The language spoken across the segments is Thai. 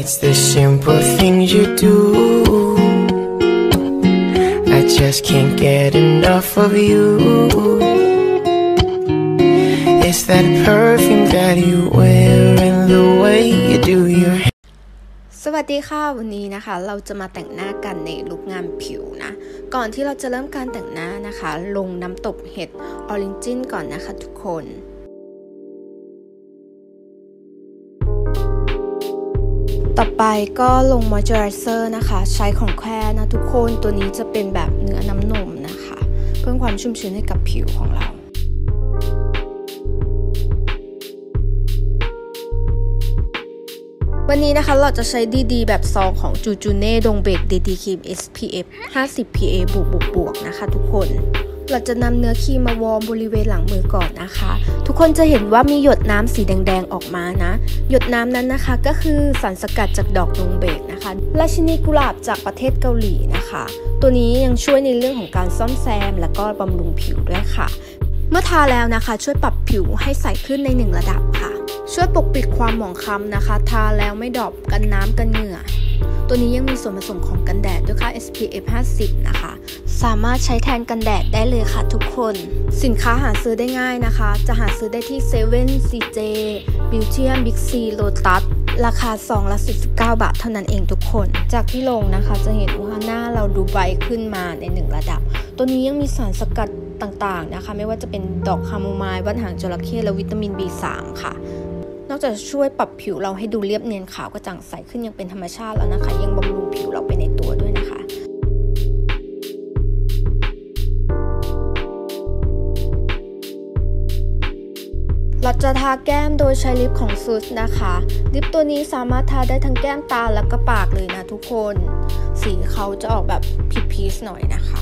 It's the simple things you do. I just can't get enough of you. It's that perfume that you wear and the way you do your hair. สวัสดีค่ะ วันนี้นะคะ เราจะมาแต่งหน้ากันในลุคงามผิวนะ ก่อนที่เราจะเริ่มการแต่งหน้านะคะ ลงน้ำตบเห็ดออริจินก่อนนะคะทุกคน ไปก็ลงมอยเจอไรเซอร์นะคะ ใช้ของแควนะทุกคนตัวนี้จะเป็นแบบเนื้อน้ำนมนะคะ เพิ่มความชุ่มชื้นให้กับผิวของเราวันนี้นะคะเราจะใช้ DD แบบซองของจูจูเน่ดงแบค DD cream SPF 50 PA บวกบวกบวกนะคะทุกคน เราจะนำเนื้อครีมมา warm บริเวณหลังมือก่อนนะคะ ทุกคนจะเห็นว่ามีหยดน้ำสีแดงๆออกมานะ หยดน้ำนั้นนะคะก็คือสารสกัดจากดอกดงเบกนะคะราชินีกุหลาบจากประเทศเกาหลีนะคะ ตัวนี้ยังช่วยในเรื่องของการซ่อมแซม และก็บำรุงผิวด้วยค่ะ เมื่อทาแล้วนะคะ ช่วยปรับผิวให้ใสขึ้นในหนึ่งระดับค่ะ ช่วยปกปิดความหมองคล้ำนะคะ ทาแล้วไม่ดอปกันน้ำกันเหงื่อตัวนี้ยังมีส่วนผสมของกันแดดด้วยค่ะ SPF 50 นะคะ สามารถใช้แทนกันแดดได้เลยค่ะทุกคน สินค้าหาซื้อได้ง่ายนะคะ จะหาซื้อได้ที่7 CJ Beauty Big C Lotus ราคา2ละ49 บาทเท่านั้นเองทุกคน จากที่ลงนะคะจะเห็นว่าหน้าเราดูใบขึ้นมาในหนึ่งระดับ ตัวนี้ยังมีสารสกัดต่างๆนะคะ ไม่ว่าจะเป็นดอกคาโมไมล์วัดหางจระเข้และวิตามิน B3 ค่ะ นอกจากช่วยปรับผิวเราให้ดูเรียบเนียนขาวกระจ่างใสขึ้นยังเป็นธรรมชาติแล้วนะคะ ยังบำรุงผิว เราจะทาแก้มโดยใช้ลิปของซูสนะคะ ลิปตัวนี้สามารถทาได้ทั้งแก้มตาและก็ปากเลยนะทุกคน สีเขาจะออกแบบพีชหน่อยนะคะ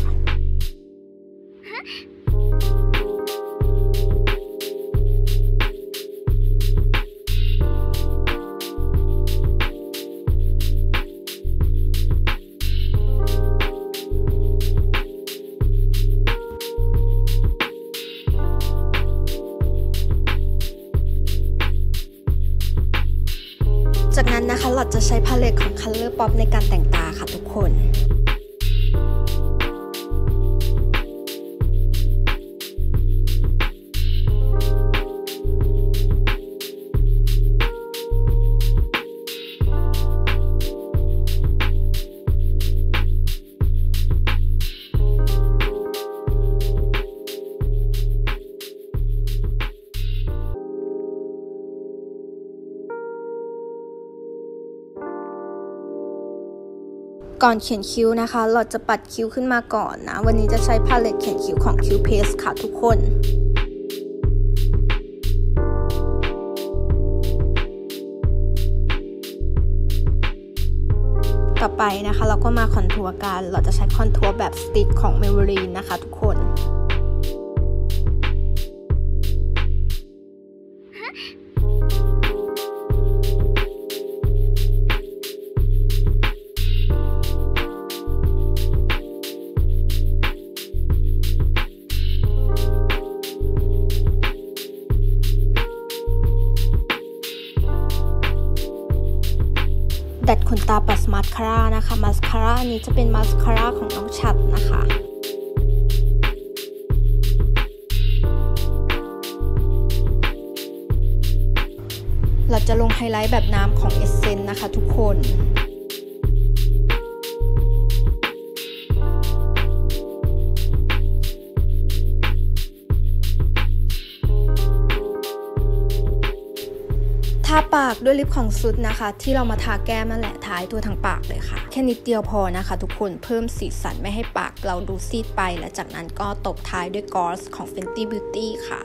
นั้นนะคะเราจะใช้พาเลตของ Color Pop ในการแต่งตาค่ะทุกคน ก่อนเขียนคิ้วนะคะ เราจะปัดคิ้วขึ้นมาก่อนนะ วันนี้จะใช้ palette เขียนคิ้วของ Cute Press ค่ะทุกคนต่อไปนะคะ เราก็มา contour กัน เราจะใช้ contour แบบ stick ของ Maybelline นะคะทุกคน ขนตาปัดมาสคาร่านะคะ มาสคาร่านี้จะเป็นมาสคาร่าของน้องชัดนะคะเราจะลงไฮไลท์แบบน้ำของ essence นะคะทุกคนาปากด้วยลิปของซุดนะคะ ที่เรามาทาแก้มนั่นแหละทายตัวทั้งปากเลยค่ะ แค่นิดเดียวพอนะคะ ทุกคนเพิ่มสีสันไม่ให้ปากเราดูซีดไป และจากนั้นก็ตบท้ายด้วยกอสของ Fenty Beauty ค่ะ